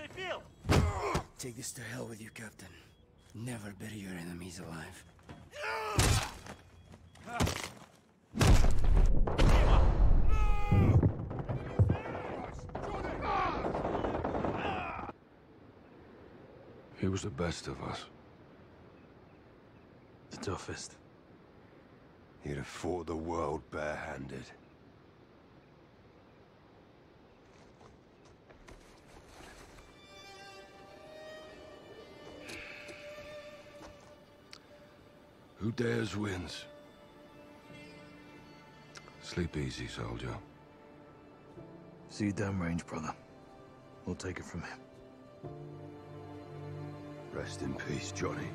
What's they feel? Take this to hell with you, Captain. Never bury your enemies alive. He was the best of us. The toughest. He'd have fought the world barehanded. Who dares wins. Sleep easy, soldier. See you downrange, brother. We'll take it from him. Rest in peace, Johnny.